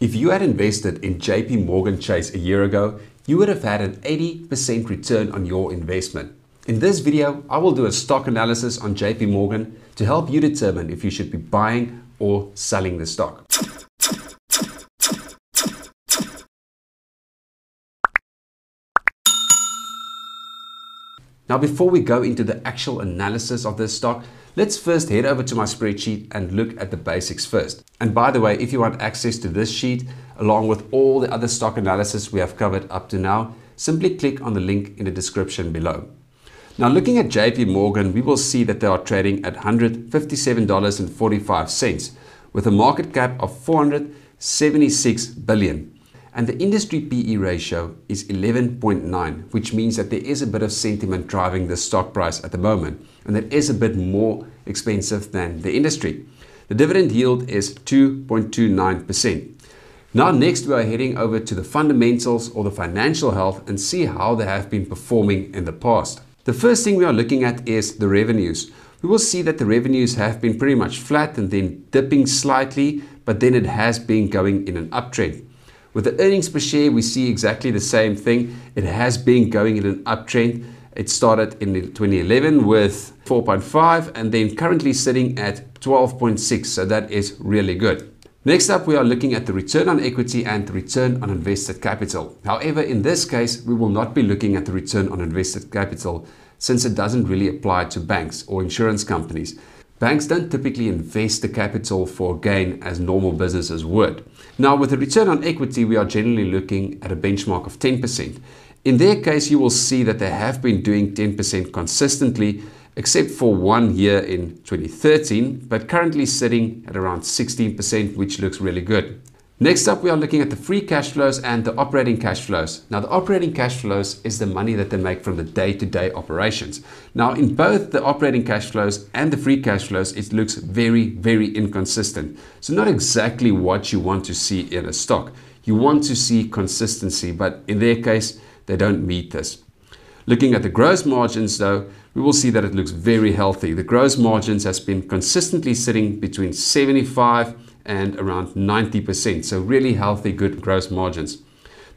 If you had invested in JP Morgan Chase a year ago, you would have had an 80% return on your investment. In this video, I will do a stock analysis on JP Morgan to help you determine if you should be buying or selling the stock. Now, before we go into the actual analysis of this stock, let's first head over to my spreadsheet and look at the basics first. And by the way, if you want access to this sheet, along with all the other stock analysis we have covered up to now, simply click on the link in the description below. Now, looking at JP Morgan, we will see that they are trading at $157.45 with a market cap of 476 billion and the industry PE ratio is 11.9, which means that there is a bit of sentiment driving the stock price at the moment, and that is a bit more expensive than the industry. The dividend yield is 2.29%. Now, next, we are heading over to the fundamentals or the financial health and see how they have been performing in the past. The first thing we are looking at is the revenues. We will see that the revenues have been pretty much flat and then dipping slightly, but then it has been going in an uptrend. With the earnings per share, we see exactly the same thing. It has been going in an uptrend. It started in 2011 with 4.5 and then currently sitting at 12.6. So that is really good. Next up, we are looking at the return on equity and the return on invested capital. However, in this case, we will not be looking at the return on invested capital since it doesn't really apply to banks or insurance companies. Banks don't typically invest the capital for gain as normal businesses would. Now, with a return on equity, we are generally looking at a benchmark of 10%. In their case, you will see that they have been doing 10% consistently, except for one year in 2013, but currently sitting at around 16%, which looks really good. Next up, we are looking at the free cash flows and the operating cash flows. Now, the operating cash flows is the money that they make from the day-to-day -day operations. Now, in both the operating cash flows and the free cash flows, it looks very, very inconsistent. So not exactly what you want to see in a stock. You want to see consistency, but in their case, they don't meet this. Looking at the gross margins though, we will see that it looks very healthy. The gross margins has been consistently sitting between 75 and around 90%. So really healthy, good gross margins.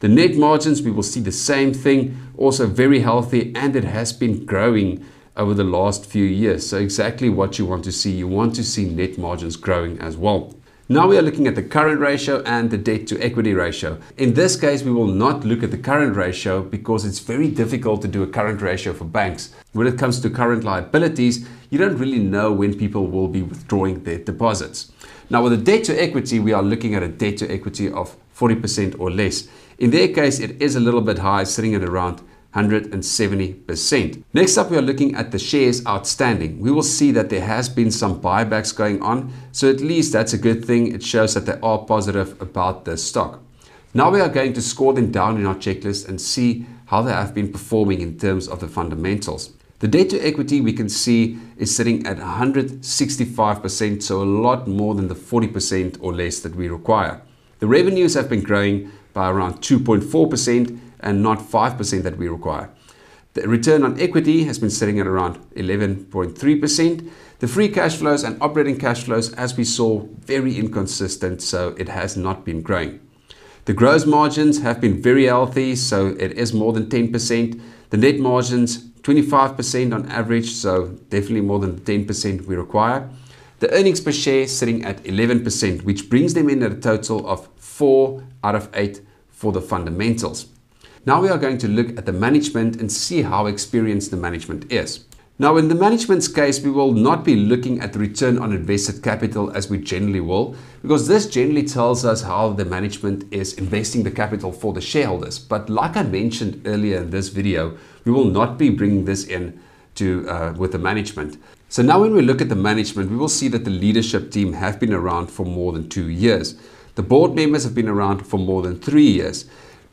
The net margins, we will see the same thing, also very healthy, and it has been growing over the last few years. So exactly what you want to see. You want to see net margins growing as well. Now we are looking at the current ratio and the debt to equity ratio. In this case, we will not look at the current ratio because it's very difficult to do a current ratio for banks. When it comes to current liabilities, you don't really know when people will be withdrawing their deposits. Now with the debt to equity, we are looking at a debt to equity of 40% or less. In their case, it is a little bit high, sitting at around 170%. Next up, we are looking at the shares outstanding. We will see that there has been some buybacks going on. So at least that's a good thing. It shows that they are positive about the stock. Now we are going to score them down in our checklist and see how they have been performing in terms of the fundamentals. The debt to equity we can see is sitting at 165%, so a lot more than the 40% or less that we require. The revenues have been growing by around 2.4% and not 5% that we require. The return on equity has been sitting at around 11.3%. The free cash flows and operating cash flows, as we saw, very inconsistent, so it has not been growing. The gross margins have been very healthy, so it is more than 10%. The net margins, 25% on average, so definitely more than the 10% we require. The earnings per share sitting at 11%, which brings them in at a total of 4 out of 8 for the fundamentals. Now we are going to look at the management and see how experienced the management is. Now in the management's case, we will not be looking at the return on invested capital as we generally will, because this generally tells us how the management is investing the capital for the shareholders. But like I mentioned earlier in this video, we will not be bringing this in to uh, with the management. So now when we look at the management, we will see that the leadership team have been around for more than two years. The board members have been around for more than three years.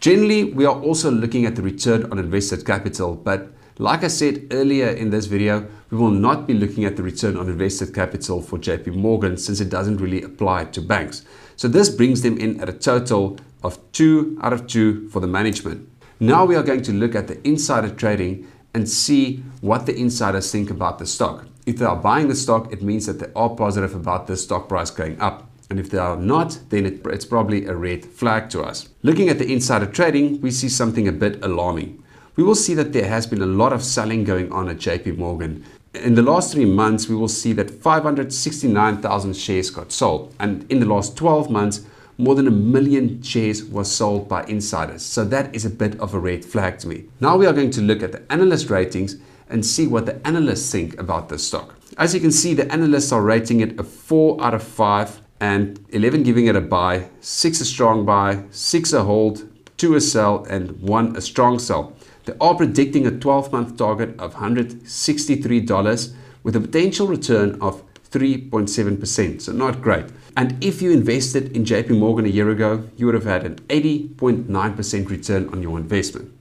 Generally, we are also looking at the return on invested capital, but like I said earlier in this video, we will not be looking at the return on invested capital for JP Morgan since it doesn't really apply to banks. So this brings them in at a total of 2 out of 2 for the management. Now we are going to look at the insider trading and see what the insiders think about the stock. If they are buying the stock, it means that they are positive about the stock price going up. And if they are not, then it, it's probably a red flag to us. Looking at the insider trading, we see something a bit alarming. We will see that there has been a lot of selling going on at JP Morgan. In the last three months, we will see that 569,000 shares got sold. And in the last 12 months, more than a million shares was sold by insiders. So that is a bit of a red flag to me. Now we are going to look at the analyst ratings and see what the analysts think about this stock. As you can see, the analysts are rating it a 4 out of 5 and 11 giving it a buy, 6 a strong buy, 6 a hold, 2 a sell and 1 a strong sell. They are predicting a 12 month target of $163 with a potential return of 3.7%, so not great. And if you invested in JP Morgan a year ago, you would have had an 80.9% return on your investment.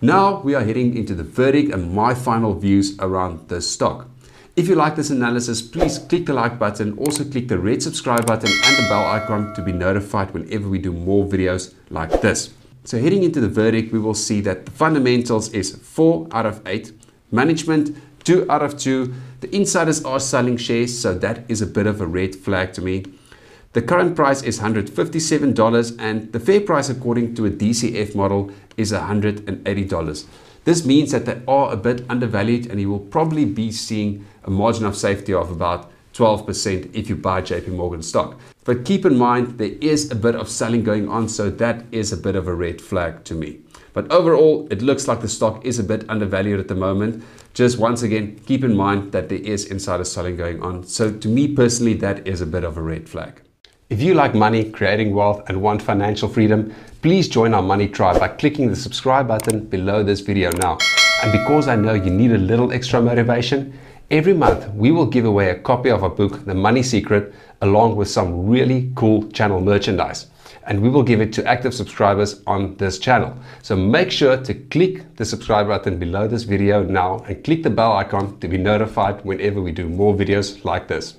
Now we are heading into the verdict and my final views around this stock. If you like this analysis, please click the like button, also click the red subscribe button and the bell icon to be notified whenever we do more videos like this. So heading into the verdict, we will see that the fundamentals is 4 out of 8, management 2 out of 2, the insiders are selling shares, so that is a bit of a red flag to me. The current price is $157 and the fair price according to a DCF model is $180. This means that they are a bit undervalued and you will probably be seeing a margin of safety of about 12% if you buy JP Morgan stock. But keep in mind, there is a bit of selling going on, so that is a bit of a red flag to me. But overall, it looks like the stock is a bit undervalued at the moment. Just once again, keep in mind that there is insider selling going on. So to me personally, that is a bit of a red flag. If you like money, creating wealth, and want financial freedom, please join our money tribe by clicking the subscribe button below this video now. And because I know you need a little extra motivation, Every month, we will give away a copy of our book, The Money Secret, along with some really cool channel merchandise. And we will give it to active subscribers on this channel. So make sure to click the subscribe button below this video now and click the bell icon to be notified whenever we do more videos like this.